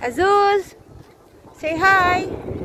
Azuz, say hi.